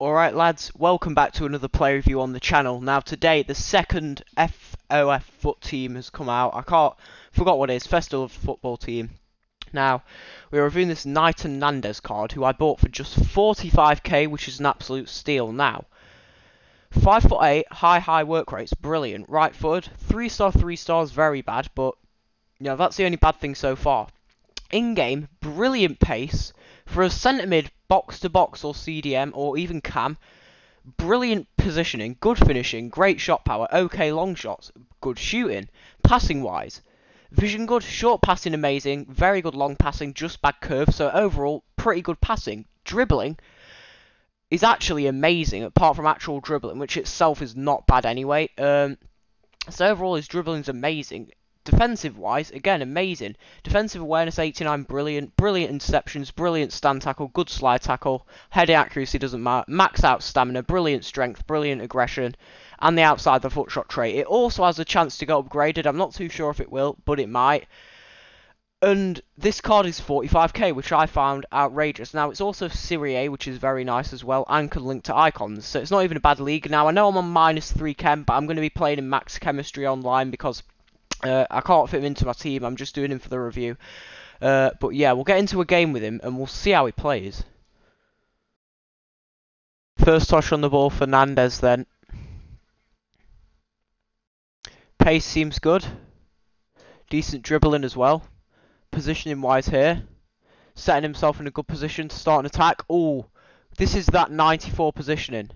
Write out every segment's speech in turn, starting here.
Alright lads, welcome back to another play review on the channel. Now today the second FOF foot team has come out. I can't forgot what it is, Festival of Football team. Now, we're reviewing this Nahitan Nandez card, who I bought for just 45k, which is an absolute steal now. 5 foot 8, high high work rates, brilliant. Right foot, 3 star 3 stars, very bad, but you know, that's the only bad thing so far. In game, brilliant pace. For a centre mid, box to box or CDM or even cam, brilliant positioning, good finishing, great shot power, okay long shots, good shooting. Passing wise, vision good, short passing amazing, very good long passing, just bad curve, so overall, pretty good passing. Dribbling is actually amazing, apart from actual dribbling, which itself is not bad anyway. Um, so overall, his dribbling is amazing. Defensive wise, again, amazing. Defensive awareness 89, brilliant. Brilliant interceptions, brilliant stand tackle, good slide tackle. Heading accuracy doesn't matter. Max out stamina, brilliant strength, brilliant aggression. And the outside the foot shot trait. It also has a chance to get upgraded. I'm not too sure if it will, but it might. And this card is 45k, which I found outrageous. Now, it's also Serie A, which is very nice as well, and can link to icons. So it's not even a bad league. Now, I know I'm on minus 3 chem, but I'm going to be playing in max chemistry online because uh, I can't fit him into my team. I'm just doing him for the review. Uh, but yeah, we'll get into a game with him and we'll see how he plays. First touch on the ball for Nandez then. Pace seems good. Decent dribbling as well. Positioning wise here. Setting himself in a good position to start an attack. Oh, this is that 94 positioning.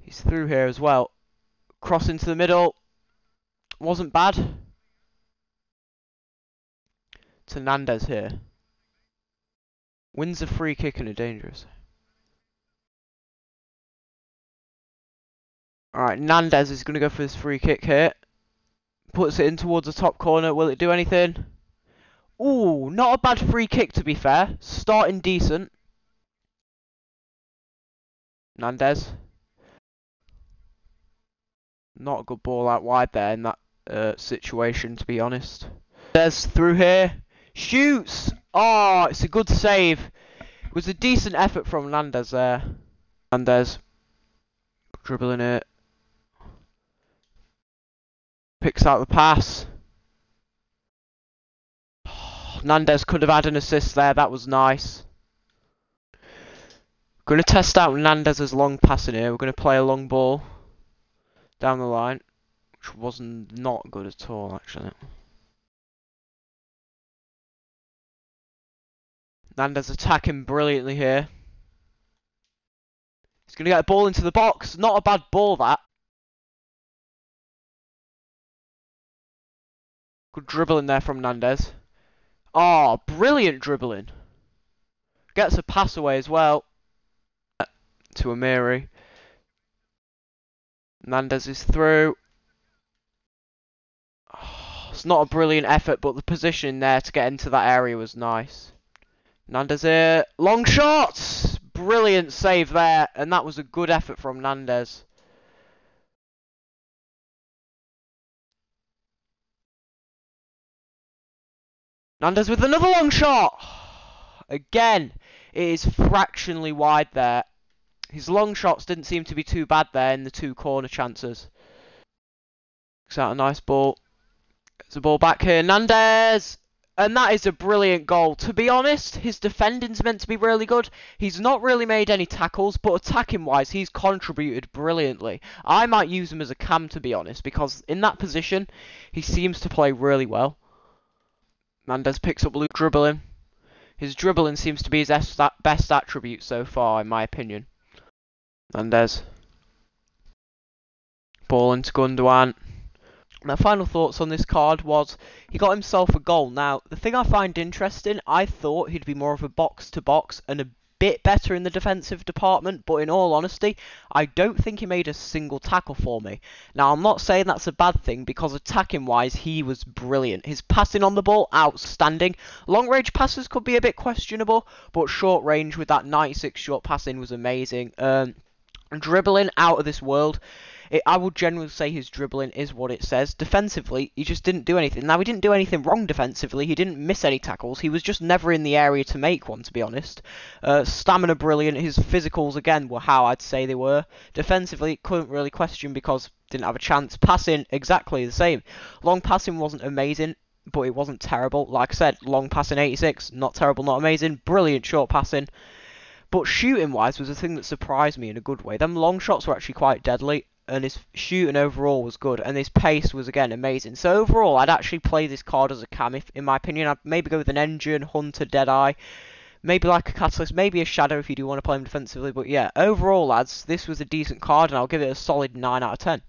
He's through here as well. Cross into the middle wasn't bad. To Nandez here. Wins a free kick and a dangerous. Alright, Nandez is going to go for this free kick here. Puts it in towards the top corner. Will it do anything? Ooh, not a bad free kick to be fair. Starting decent. Nandez. Not a good ball out wide there in that uh, situation, to be honest. There's through here. Shoots! Oh, it's a good save. It was a decent effort from Nandez there. Nandez. Dribbling it. Picks out the pass. Nandez could have had an assist there. That was nice. Going to test out Nandez's long passing here. We're going to play a long ball down the line which was not good at all, actually. Nandez attacking brilliantly here. He's going to get a ball into the box. Not a bad ball, that. Good dribbling there from Nandez. Oh, ah, brilliant dribbling. Gets a pass away as well. Uh, to Amiri. Nandez is through. It's not a brilliant effort, but the position there to get into that area was nice. Nandez here. Uh, long shot! Brilliant save there, and that was a good effort from Nandez. Nandez with another long shot! Again, it is fractionally wide there. His long shots didn't seem to be too bad there in the two corner chances. Looks out a nice ball. Gets a ball back here. Nandez! And that is a brilliant goal. To be honest, his defending's meant to be really good. He's not really made any tackles, but attacking wise, he's contributed brilliantly. I might use him as a cam, to be honest, because in that position, he seems to play really well. Nandez picks up Luke dribbling. His dribbling seems to be his best attribute so far, in my opinion. Nandez. Ball into Gundogan. My final thoughts on this card was he got himself a goal. Now, the thing I find interesting, I thought he'd be more of a box to box and a bit better in the defensive department, but in all honesty, I don't think he made a single tackle for me. Now, I'm not saying that's a bad thing because attacking wise, he was brilliant. His passing on the ball, outstanding. Long range passes could be a bit questionable, but short range with that 96 short passing was amazing. Um, Dribbling out of this world. It, I would generally say his dribbling is what it says. Defensively, he just didn't do anything. Now, he didn't do anything wrong defensively. He didn't miss any tackles. He was just never in the area to make one, to be honest. Uh, stamina brilliant. His physicals, again, were how I'd say they were. Defensively, couldn't really question because didn't have a chance. Passing, exactly the same. Long passing wasn't amazing but it wasn't terrible. Like I said, long passing 86, not terrible, not amazing. Brilliant short passing. But shooting wise was the thing that surprised me in a good way. Them long shots were actually quite deadly, and his shooting overall was good, and his pace was again amazing. So overall, I'd actually play this card as a cam. If, in my opinion, I'd maybe go with an engine, hunter, deadeye, maybe like a catalyst, maybe a shadow if you do want to play him defensively. But yeah, overall, lads, this was a decent card, and I'll give it a solid nine out of ten.